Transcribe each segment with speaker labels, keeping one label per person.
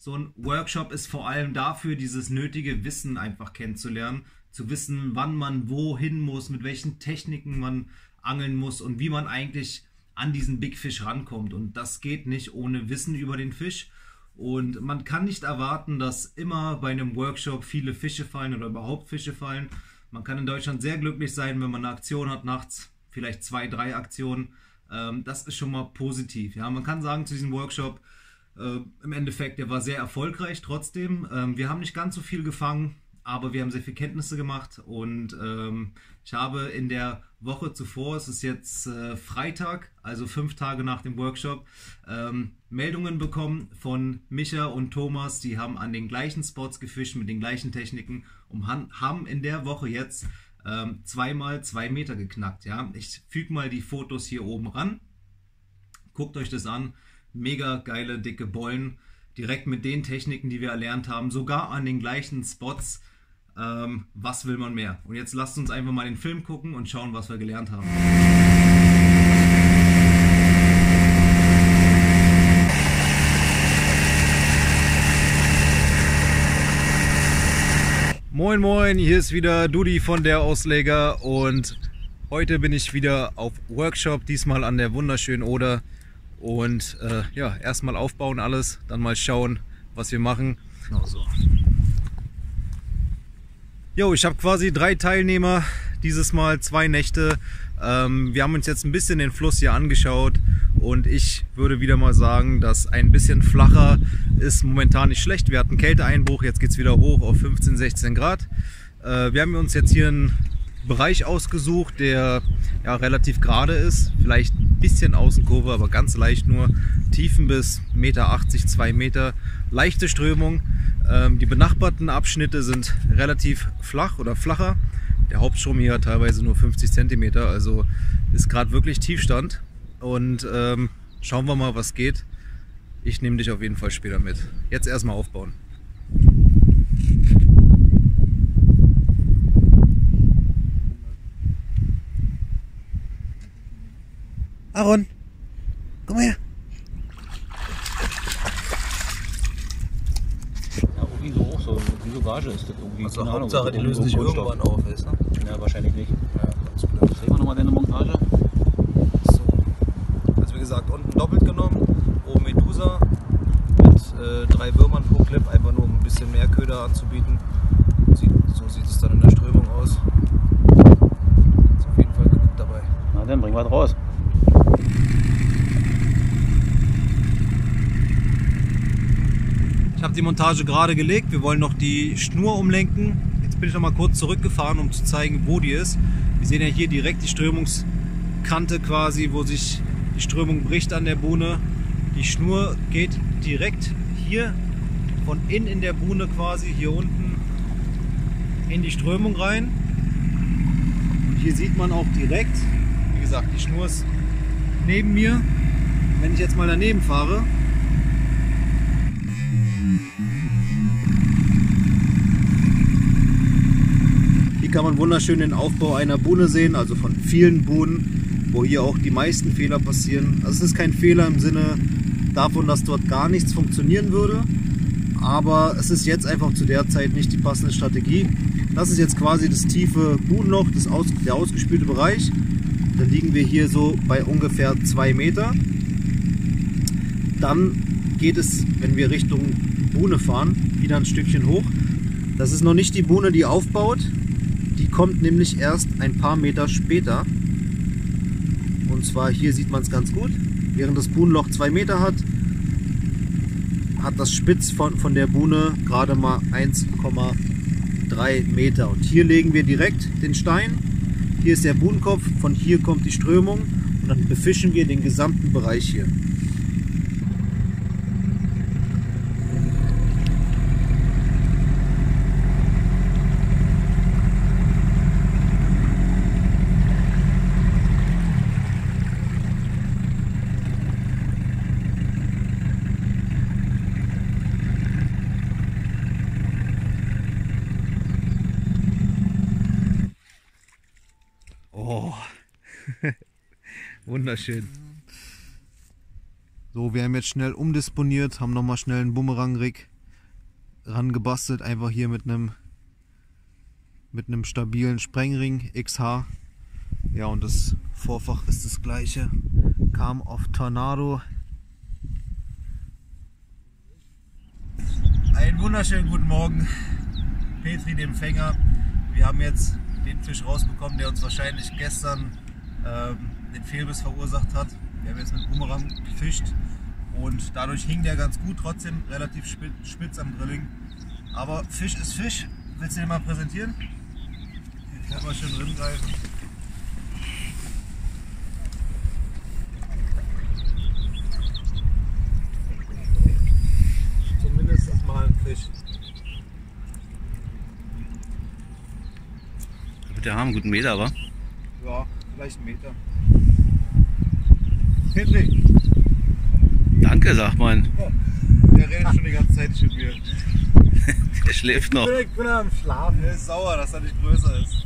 Speaker 1: So ein Workshop ist vor allem dafür, dieses nötige Wissen einfach kennenzulernen, zu wissen, wann man wohin muss, mit welchen Techniken man angeln muss und wie man eigentlich an diesen Big Fish rankommt. Und das geht nicht ohne Wissen über den Fisch. Und man kann nicht erwarten, dass immer bei einem Workshop viele Fische fallen oder überhaupt Fische fallen. Man kann in Deutschland sehr glücklich sein, wenn man eine Aktion hat nachts, vielleicht zwei, drei Aktionen. Ähm, das ist schon mal positiv. Ja, man kann sagen zu diesem Workshop, äh, im Endeffekt, der war sehr erfolgreich trotzdem. Ähm, wir haben nicht ganz so viel gefangen, aber wir haben sehr viel Kenntnisse gemacht und ähm, ich habe in der Woche zuvor, es ist jetzt äh, Freitag, also fünf Tage nach dem Workshop, ähm, Meldungen bekommen von Micha und Thomas, die haben an den gleichen Spots gefischt mit den gleichen Techniken und haben in der Woche jetzt ähm, zweimal zwei Meter geknackt. Ja? Ich füge mal die Fotos hier oben ran. Guckt euch das an mega geile, dicke Bollen. Direkt mit den Techniken, die wir erlernt haben, sogar an den gleichen Spots. Ähm, was will man mehr? Und jetzt lasst uns einfach mal den Film gucken und schauen, was wir gelernt haben. Moin Moin, hier ist wieder Dudi von der Ausleger und heute bin ich wieder auf Workshop, diesmal an der wunderschönen Oder. Und äh, ja, erstmal aufbauen alles, dann mal schauen, was wir machen. Genau so. Jo, ich habe quasi drei Teilnehmer, dieses Mal zwei Nächte. Ähm, wir haben uns jetzt ein bisschen den Fluss hier angeschaut und ich würde wieder mal sagen, dass ein bisschen flacher ist momentan nicht schlecht. Wir hatten Kälteeinbruch, jetzt geht es wieder hoch auf 15, 16 Grad. Äh, wir haben uns jetzt hier einen Bereich ausgesucht, der ja, relativ gerade ist, vielleicht ein bisschen Außenkurve, aber ganz leicht nur. Tiefen bis 1,80 Meter, 2 Meter, leichte Strömung. Ähm, die benachbarten Abschnitte sind relativ flach oder flacher. Der Hauptstrom hier hat teilweise nur 50 cm, also ist gerade wirklich Tiefstand. Und ähm, schauen wir mal, was geht. Ich nehme dich auf jeden Fall später mit. Jetzt erstmal aufbauen. Aaron, komm her.
Speaker 2: Ja, irgendwie so auch so. Wie so Gage ist das irgendwie.
Speaker 1: Also Keine Hauptsache, Ahnung, die lösen sich irgendwann auf, weißt du?
Speaker 2: Ja, wahrscheinlich nicht. Ja, ganz blöd. Sehen wir nochmal deine Montage?
Speaker 1: So. Also wie gesagt, unten doppelt genommen, oben Medusa mit äh, drei Würmern pro Clip, einfach nur um ein bisschen mehr Köder anzubieten. So sieht es dann in der Strömung aus. Ist auf jeden Fall genug dabei.
Speaker 2: Na dann, bringen wir raus.
Speaker 1: Ich habe die Montage gerade gelegt. Wir wollen noch die Schnur umlenken. Jetzt bin ich noch mal kurz zurückgefahren, um zu zeigen, wo die ist. Wir sehen ja hier direkt die Strömungskante quasi, wo sich die Strömung bricht an der Buhne. Die Schnur geht direkt hier von innen in der Buhne quasi hier unten in die Strömung rein. Und hier sieht man auch direkt, wie gesagt, die Schnur ist neben mir. Wenn ich jetzt mal daneben fahre, kann man wunderschön den Aufbau einer Buhne sehen, also von vielen Buhnen, wo hier auch die meisten Fehler passieren. Also es ist kein Fehler im Sinne davon, dass dort gar nichts funktionieren würde, aber es ist jetzt einfach zu der Zeit nicht die passende Strategie. Das ist jetzt quasi das tiefe Buhnloch, das aus, der ausgespülte Bereich. Da liegen wir hier so bei ungefähr 2 Meter. Dann geht es, wenn wir Richtung Buhne fahren, wieder ein Stückchen hoch. Das ist noch nicht die Buhne, die aufbaut. Die kommt nämlich erst ein paar Meter später. Und zwar hier sieht man es ganz gut. Während das Buhnenloch 2 Meter hat, hat das Spitz von, von der Buhne gerade mal 1,3 Meter. Und hier legen wir direkt den Stein. Hier ist der Buhnenkopf, von hier kommt die Strömung und dann befischen wir den gesamten Bereich hier. Wunderschön. So, wir haben jetzt schnell umdisponiert, haben nochmal schnell einen Bumerang-Rig rangebastelt, einfach hier mit einem mit einem stabilen Sprengring XH. Ja, und das Vorfach ist das gleiche. Kam auf Tornado. Einen wunderschönen guten Morgen, Petri, dem Fänger. Wir haben jetzt den Fisch rausbekommen, der uns wahrscheinlich gestern ähm, den Fehlbiss verursacht hat. Wir haben jetzt mit Boomerang gefischt und dadurch hing der ganz gut, trotzdem relativ spitz am Drilling. Aber Fisch ist Fisch. Willst du den mal präsentieren? Hier kann man schön drin greifen. Zumindest mal ein Fisch.
Speaker 2: Wird der haben einen guten Meter, aber?
Speaker 1: Ja, vielleicht einen Meter. Henry!
Speaker 2: Danke, sagt man.
Speaker 1: Der redet schon die ganze Zeit mit mir.
Speaker 2: Der schläft noch.
Speaker 1: Ich bin am Schlafen. Der ist sauer, dass er nicht größer ist.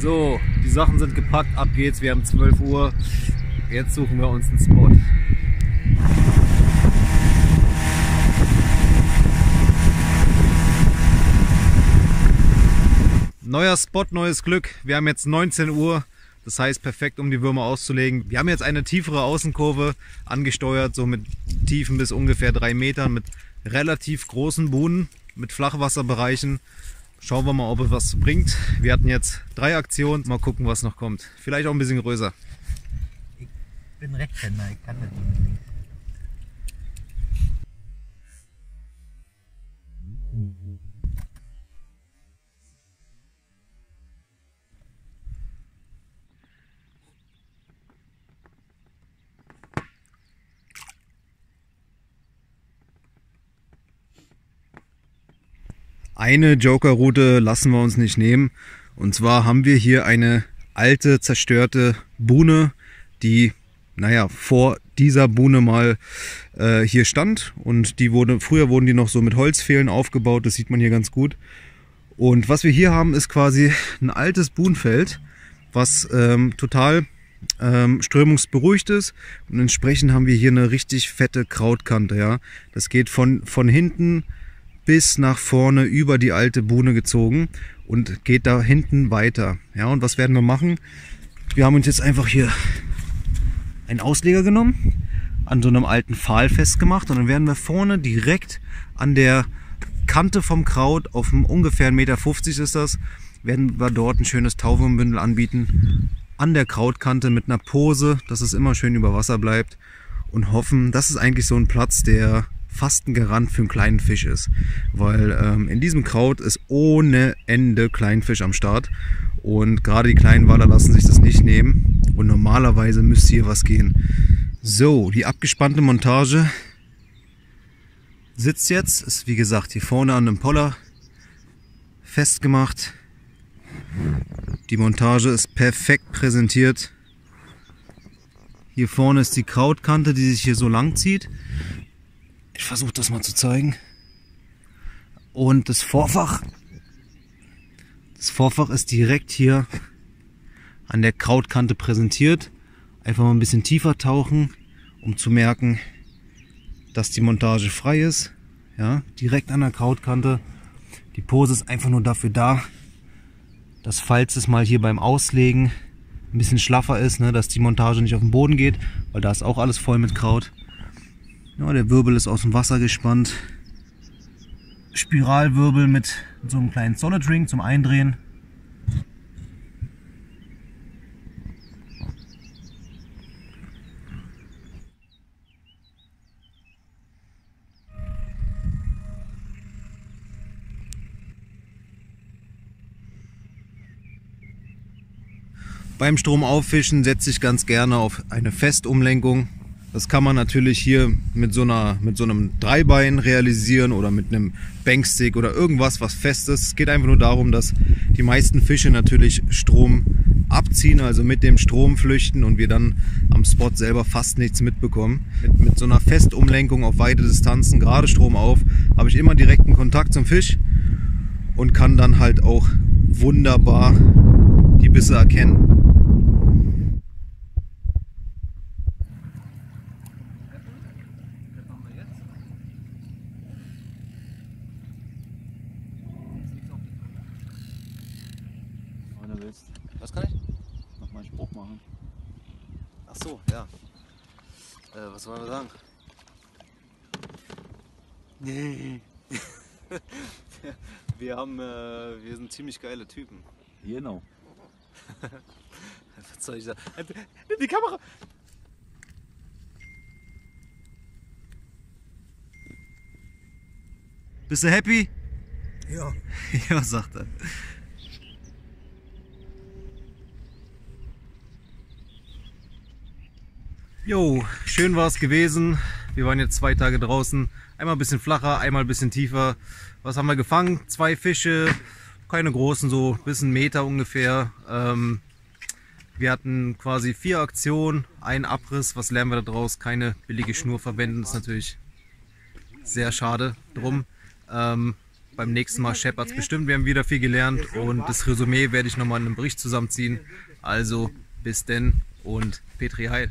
Speaker 1: So, die Sachen sind gepackt, ab geht's, wir haben 12 Uhr. Jetzt suchen wir uns einen Spot. Neuer Spot, neues Glück. Wir haben jetzt 19 Uhr. Das heißt, perfekt, um die Würmer auszulegen. Wir haben jetzt eine tiefere Außenkurve angesteuert, so mit Tiefen bis ungefähr drei Metern, mit relativ großen Buhnen, mit Flachwasserbereichen. Schauen wir mal, ob es was bringt. Wir hatten jetzt drei Aktionen. Mal gucken, was noch kommt. Vielleicht auch ein bisschen größer.
Speaker 3: Ich bin Rechtshänder, ich kann das nicht.
Speaker 1: Eine Joker-Route lassen wir uns nicht nehmen. Und zwar haben wir hier eine alte, zerstörte Buhne, die, naja, vor dieser Buhne mal äh, hier stand. Und die wurde, früher wurden die noch so mit Holzfehlen aufgebaut, das sieht man hier ganz gut. Und was wir hier haben, ist quasi ein altes Buhnfeld, was ähm, total ähm, strömungsberuhigt ist. Und entsprechend haben wir hier eine richtig fette Krautkante. Ja, Das geht von, von hinten bis nach vorne über die alte Buhne gezogen und geht da hinten weiter. Ja, und was werden wir machen? Wir haben uns jetzt einfach hier einen Ausleger genommen, an so einem alten Pfahl festgemacht und dann werden wir vorne direkt an der Kante vom Kraut, auf einem ungefähr 1,50 Meter ist das, werden wir dort ein schönes Taufenbündel anbieten. An der Krautkante mit einer Pose, dass es immer schön über Wasser bleibt und hoffen, das ist eigentlich so ein Platz, der fast ein Garant für einen kleinen Fisch ist. Weil ähm, in diesem Kraut ist ohne Ende Kleinfisch am Start. Und gerade die kleinen Waller lassen sich das nicht nehmen. Und normalerweise müsste hier was gehen. So, die abgespannte Montage sitzt jetzt. Ist wie gesagt hier vorne an einem Poller festgemacht. Die Montage ist perfekt präsentiert. Hier vorne ist die Krautkante, die sich hier so lang zieht. Ich versuche das mal zu zeigen. Und das Vorfach. Das Vorfach ist direkt hier an der Krautkante präsentiert. Einfach mal ein bisschen tiefer tauchen, um zu merken, dass die Montage frei ist. Ja, direkt an der Krautkante. Die Pose ist einfach nur dafür da, dass falls es mal hier beim Auslegen ein bisschen schlaffer ist, ne, dass die Montage nicht auf den Boden geht, weil da ist auch alles voll mit Kraut. Ja, der Wirbel ist aus dem Wasser gespannt. Spiralwirbel mit so einem kleinen Solid Ring zum Eindrehen. Beim Stromauffischen setze ich ganz gerne auf eine Festumlenkung. Das kann man natürlich hier mit so, einer, mit so einem Dreibein realisieren oder mit einem Bankstick oder irgendwas, was fest ist. Es geht einfach nur darum, dass die meisten Fische natürlich Strom abziehen, also mit dem Strom flüchten und wir dann am Spot selber fast nichts mitbekommen. Mit, mit so einer Festumlenkung auf weite Distanzen, gerade Strom auf, habe ich immer direkten Kontakt zum Fisch und kann dann halt auch wunderbar die Bisse erkennen.
Speaker 2: Wenn du willst. Was kann ich? Noch mal einen Spruch machen. Ach so, ja. Äh, was wollen wir sagen? Nee. wir haben, äh, wir sind ziemlich geile Typen.
Speaker 4: Genau.
Speaker 2: Was soll ich sagen? Die Kamera!
Speaker 1: Bist du happy?
Speaker 3: Ja.
Speaker 1: Ja, sagt er. Jo, schön war es gewesen. Wir waren jetzt zwei Tage draußen. Einmal ein bisschen flacher, einmal ein bisschen tiefer. Was haben wir gefangen? Zwei Fische, keine großen, so bis einen Meter ungefähr. Ähm, wir hatten quasi vier Aktionen, ein Abriss. Was lernen wir daraus? Keine billige Schnur verwenden. Ist natürlich sehr schade drum. Ähm, beim nächsten Mal scheppert's bestimmt. Wir haben wieder viel gelernt und das Resümee werde ich nochmal in einem Bericht zusammenziehen. Also bis denn und Petri Heil.